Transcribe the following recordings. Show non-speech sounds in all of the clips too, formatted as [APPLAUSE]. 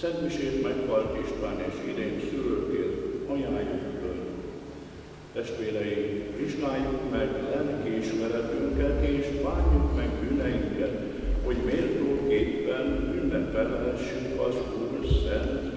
Szent Misét meghalt István és idén szülőként ajánljuk föl. Testvéreink, vizsgáljuk meg lelki ismeretünket és bánjuk meg bűneinket, hogy méltóképpen ünnepelhessünk az Úr szent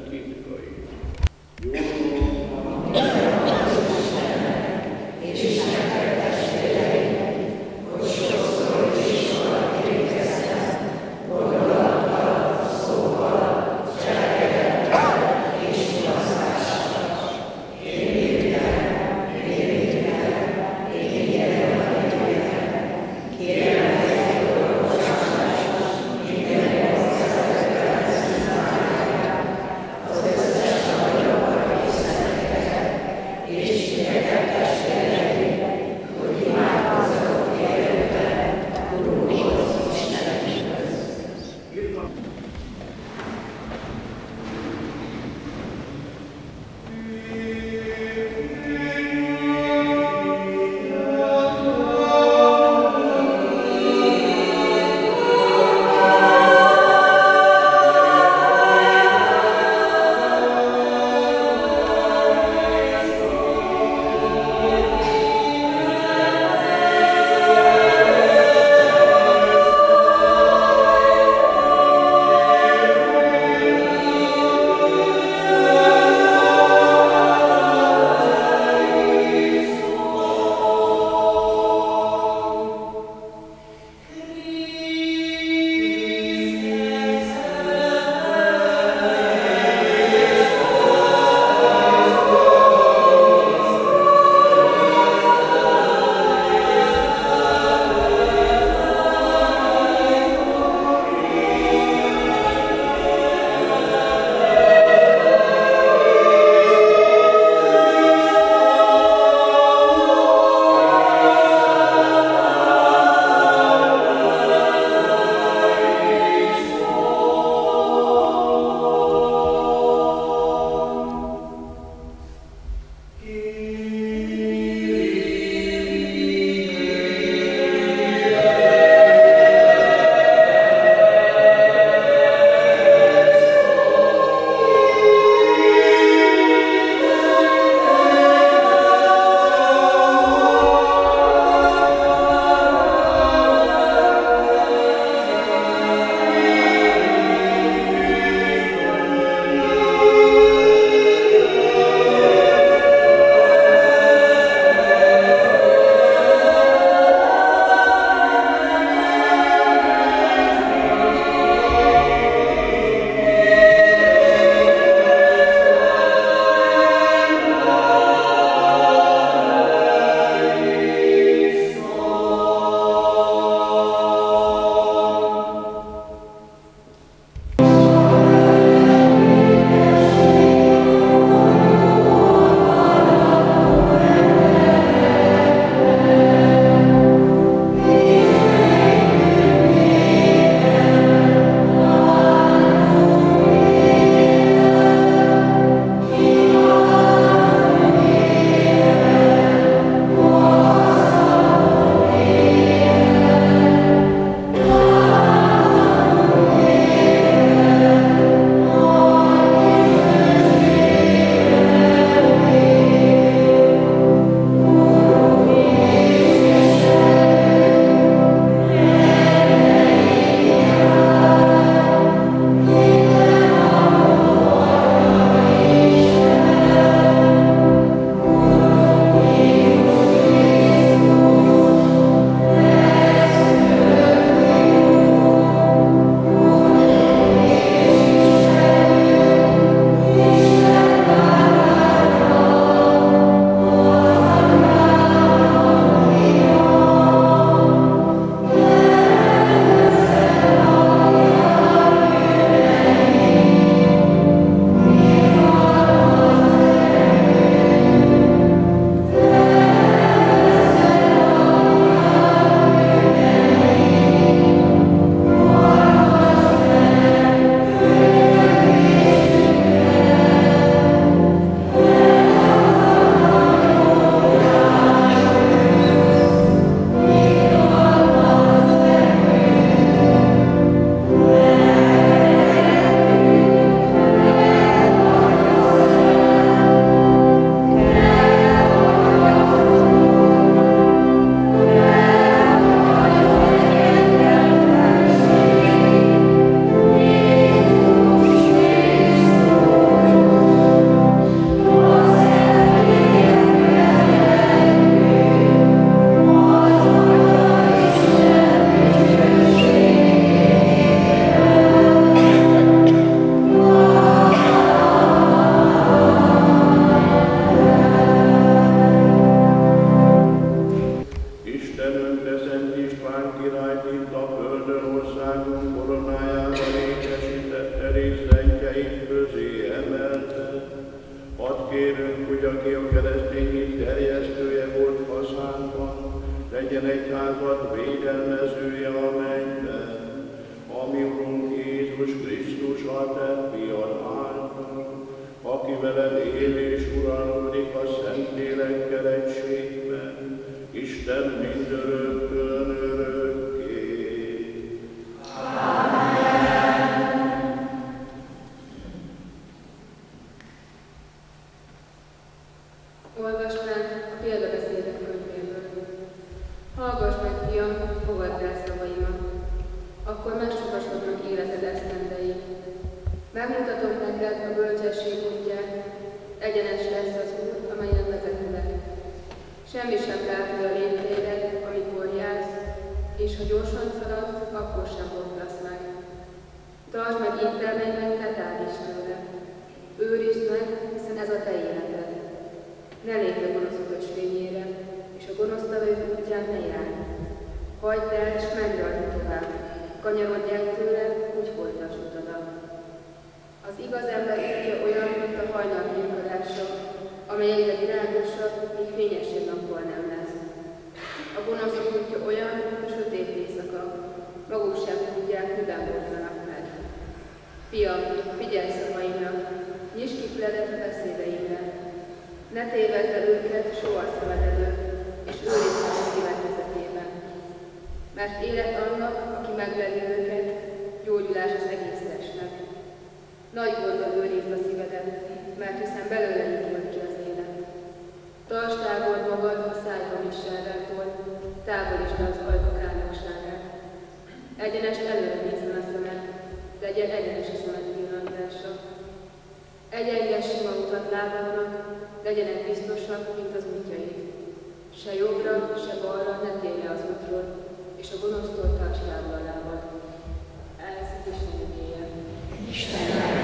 útján ne járj. Hagyd el, és menj rajta tovább. Kanyarodj el tőle, úgy folytasd utadat. Az igaz ember útja olyan, mint a hajnal fénykodása, amely egyre virágosabb, míg fényesebb nappal nem lesz. A gonoszok útja olyan, mint a sötét éjszaka, maguk sem tudják, miben voltanak meg. Fiam, figyelj szavaimra, nyisd ki füledet beszédeimre, ne tévedd el őket soha szemed előtt, és őrizd. Mert élet annak, aki megleli őket, gyógyulás az egész testnek. Nagy gondol őrizd a szívedet, mert hiszen belőle indul ki az élet. Tartsd távol magad a szájhamisságától, távolítsd le az ajkak áldogságát. Egyenes előre nézzen a szemed, legyen egyenes a szemed pillantása. Egyenges sima utat lábadnak, legyenek biztosak, mint az útjaid. Se jobbra, se balra ne térj le az útról, és a gonosztól tarts a lábad. Ez Isten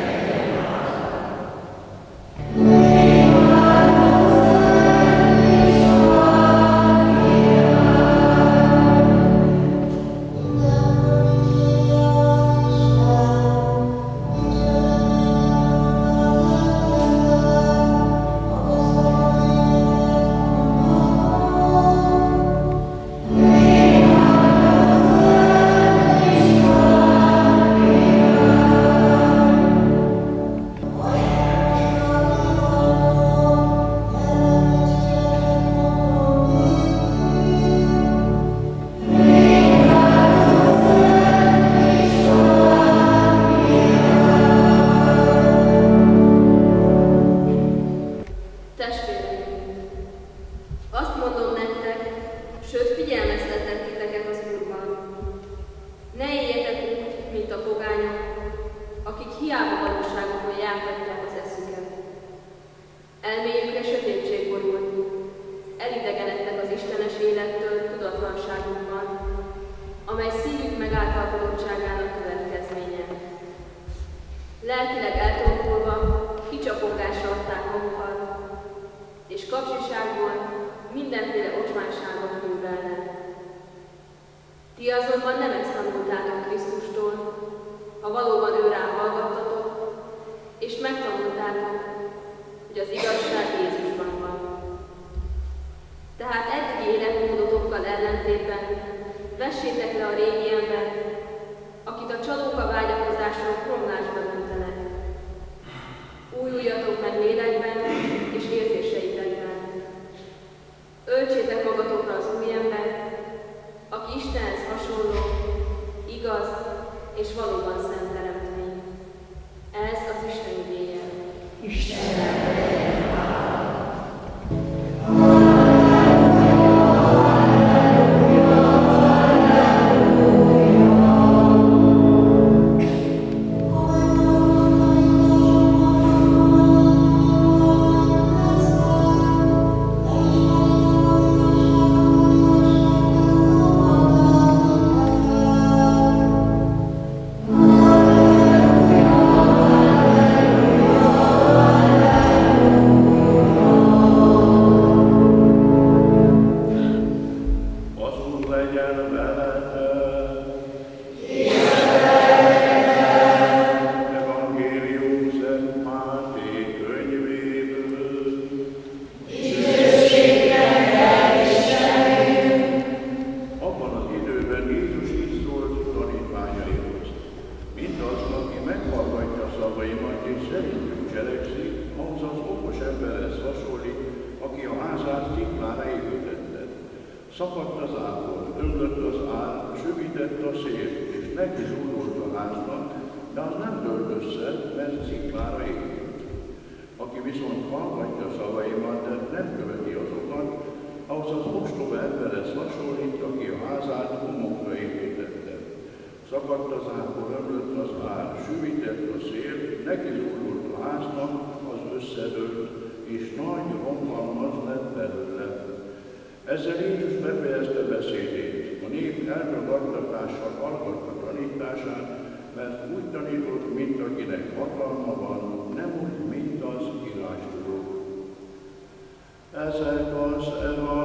as it was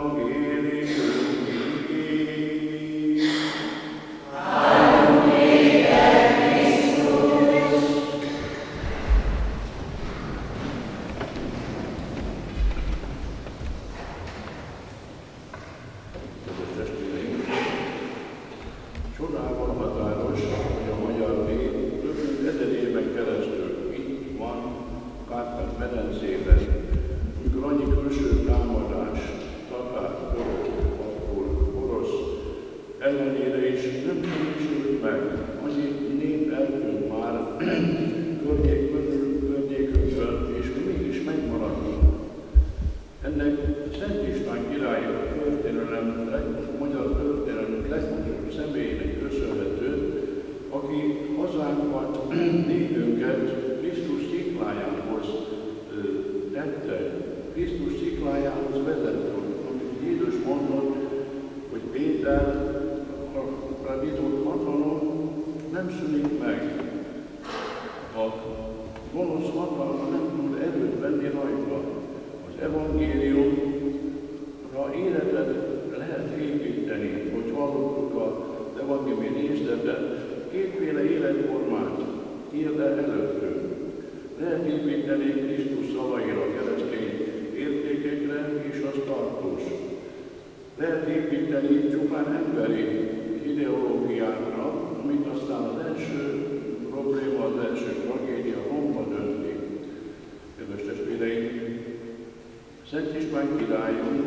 Szent István királyunk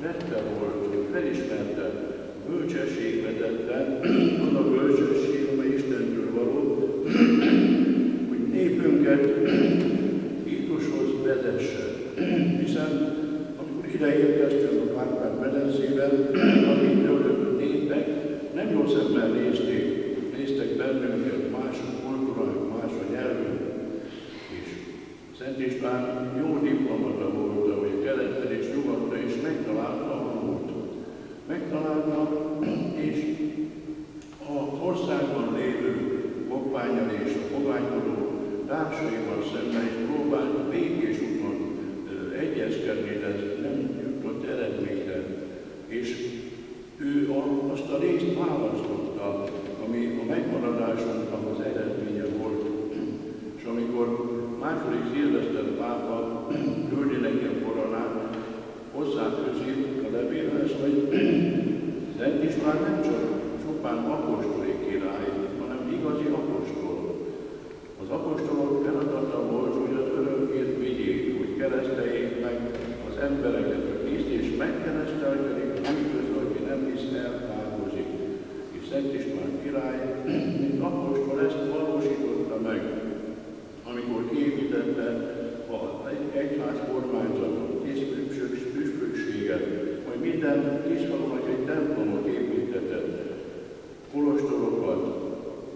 vette volt, felismerte, bölcsesség vetette, az a bölcsesség, amely Istentől való, hogy népünket Jézushoz vezesse. Hiszen amikor ideérkeztünk a Kárpát medencében, amit tőlünk népek nem jó szemmel nézték, néztek bennünket más kultúrák, más a nyelvünk. És Szent István jó diplomata volt, megtalálta a múltot. Megtalálta, és az országban lévő kopványal és a pogánykodó társaival szemben is próbált békés úton egyezkedni, de nem jutott eredményre. És ő azt a részt választotta, ami a megmaradásunknak az eredménye volt. És amikor második Szilveszter pápa és már nem csak csupán apostoli király, hanem igazi apostol. Az apostolok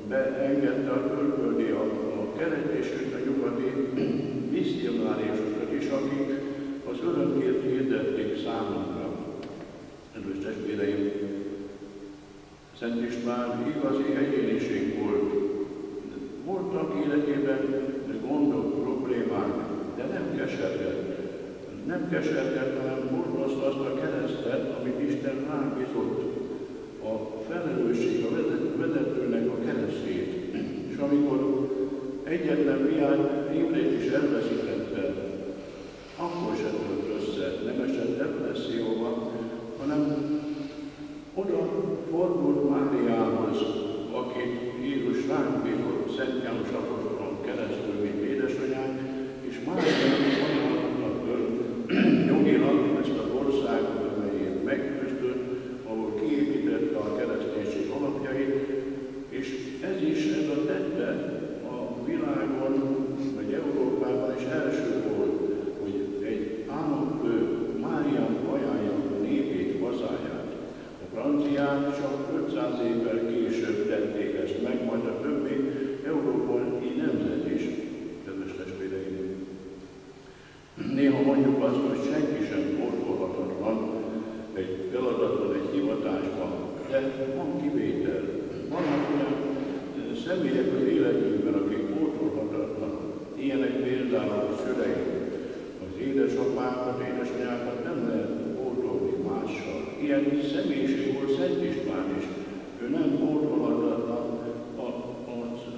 beengedte a külföldi alkalmak keret, és őt a nyugati [CLEARS THROAT] misszionáriusokat is, akik az örömkért hirdették számunkra. Kedves testvéreim, Szent István igazi egyéniség volt. Voltak életében gondok, problémák, de nem kesergett. Nem kesergett, hanem hordozta azt a keresztet, amit Isten rám bizott a felelősség a vezetőnek a keresztjét. És amikor egyetlen miány Imrét is elveszítette, akkor se tört össze, nem esett depresszióba, hanem oda fordult Máriához, aki Jézus ránk bízott, Szent János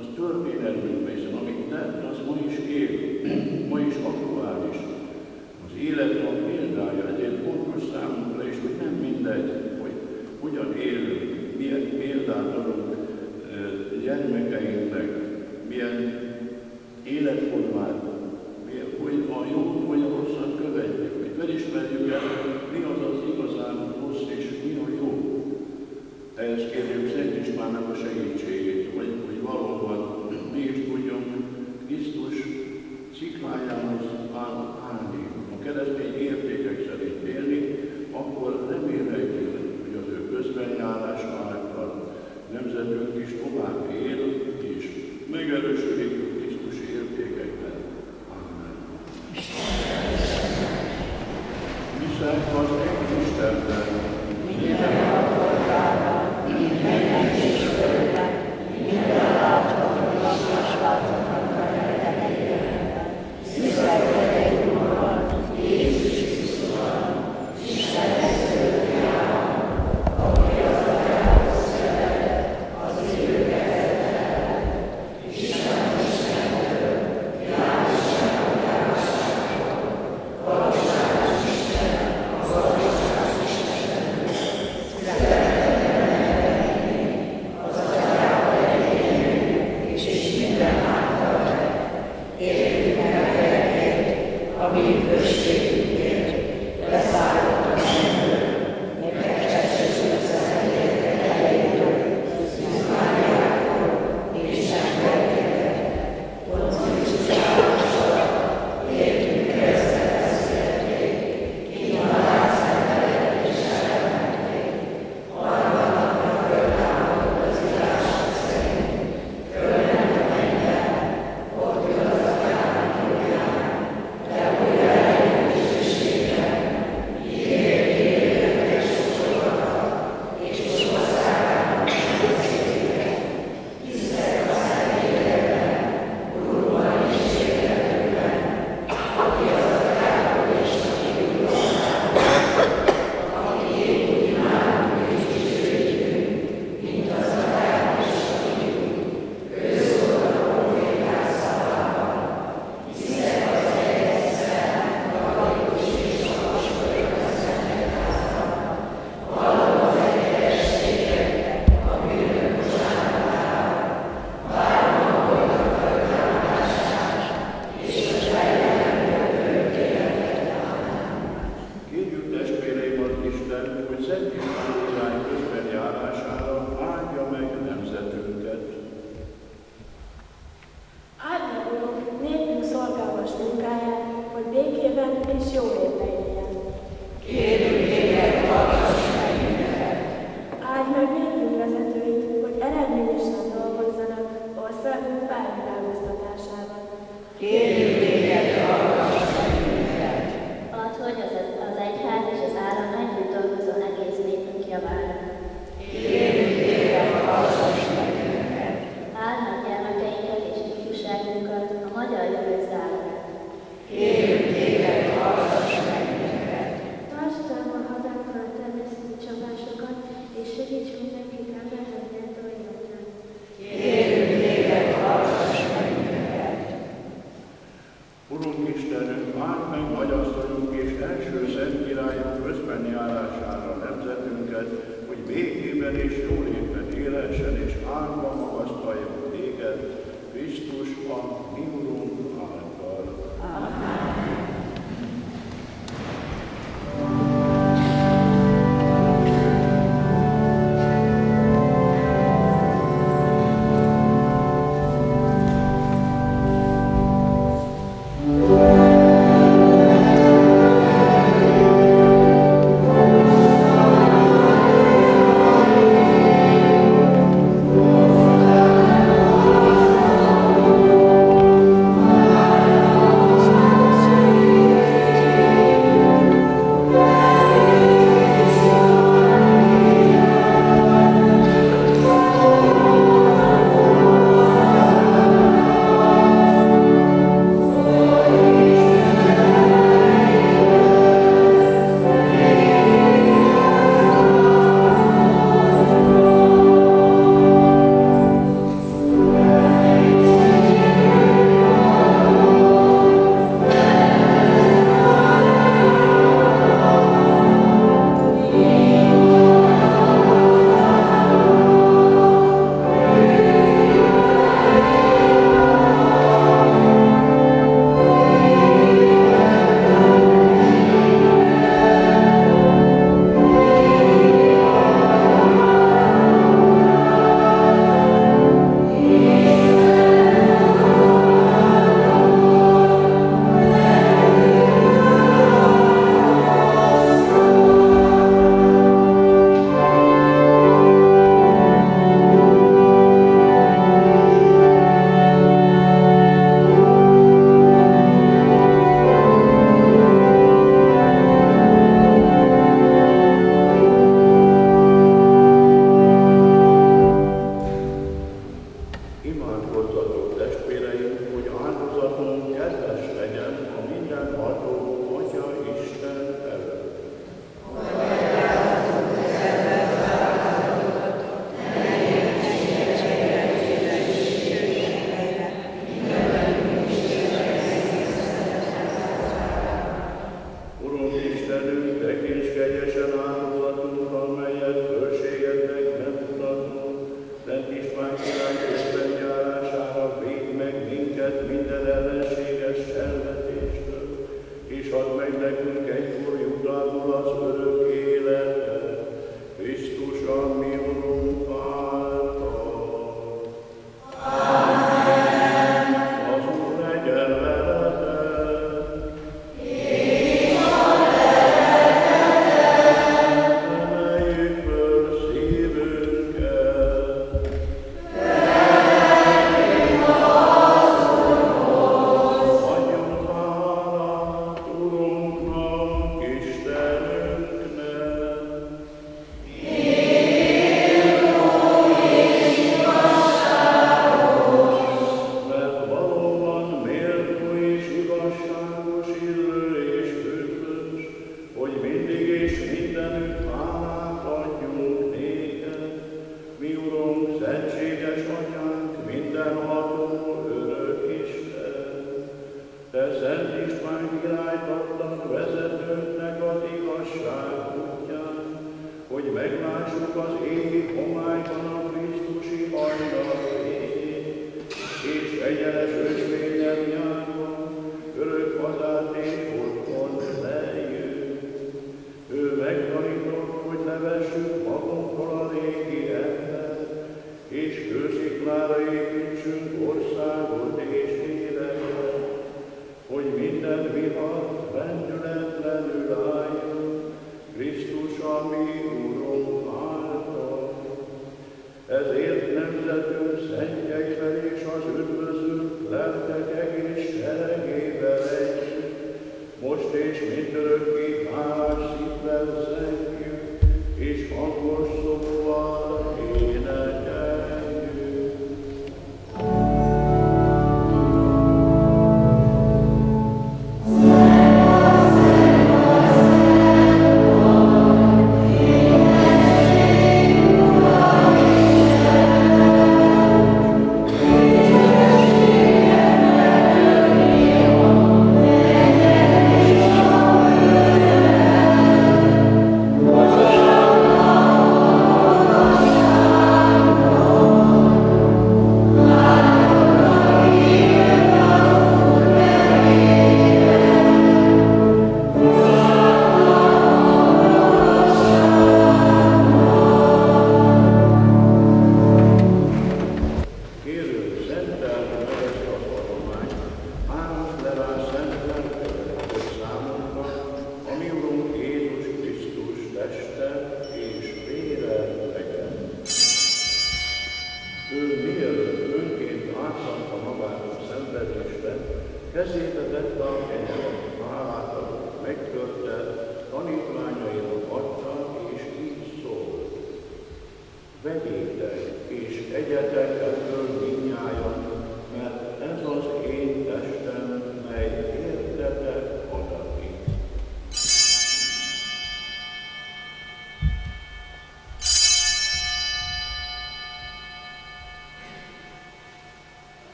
az történelmünkben, hiszen amit tett, az ma is él, [CLEARS THROAT] aktuális. Az élet a példája, ezért fontos számunkra is, hogy nem mindegy, hogy hogyan élünk, milyen példát adunk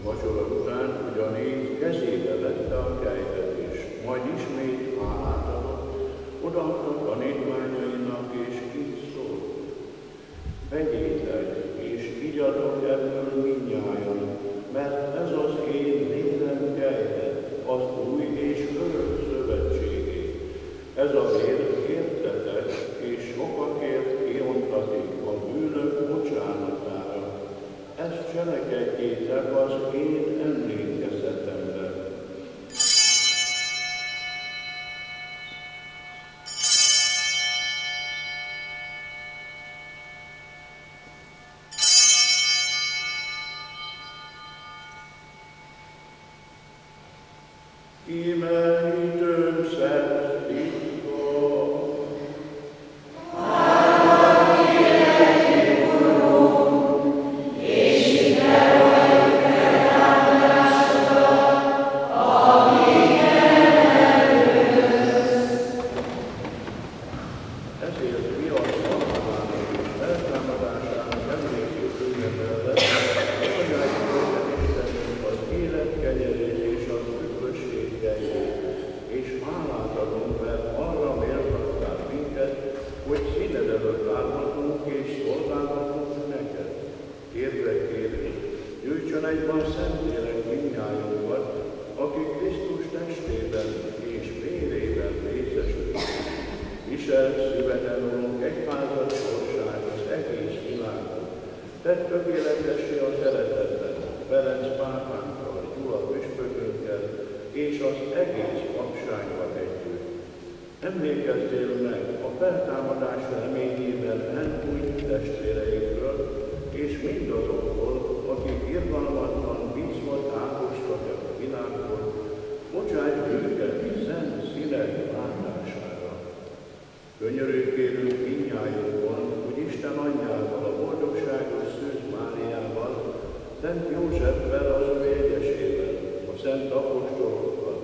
A vacsora után ugyanígy kezébe vette a kejtetést, majd ismét hálát adott, odaadta tanítványainak, és így szólt. Vegyétek, és így adok ebből mindnyájan, mert ez az én minden kejtet, az új és örök szövetségé. Ez a cselekedjétek az én emlékezetemre. Íme Istenen, Urunk, egyházat sorsát az egész világon. Tedd tökéletessé a szeretetet, Ferenc pápánkkal, Gyula püspökökkel, és az egész papsággal együtt. Emlékezzél meg a feltámadás reményében elbújt testvéreikről, és mindazokról, akik irgalmatlan bízva távolodtak a világból, bocsájt őket szent színek látására. Könyörű kérünk minnyájunkon, hogy Isten anyjával, a boldogságos Szűz Máriával, Szent Józseffel az ő egyesével, a Szent Apostolokkal,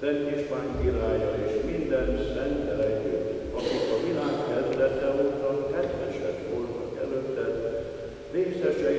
Szent István királya és minden szentel együtt, akik a világ kezdete óta kedvesek voltak előtted, részesei